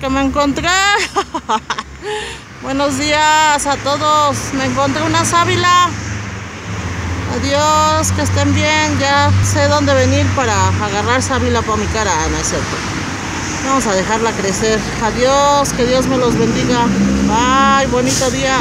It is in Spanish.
Que me encontré. Buenos días a todos. Me encontré una sábila. Adiós, que estén bien. Ya sé dónde venir para agarrar sábila para mi cara. Ah, no es cierto. Vamos a dejarla crecer. Adiós, que Dios me los bendiga. Bye, bonito día.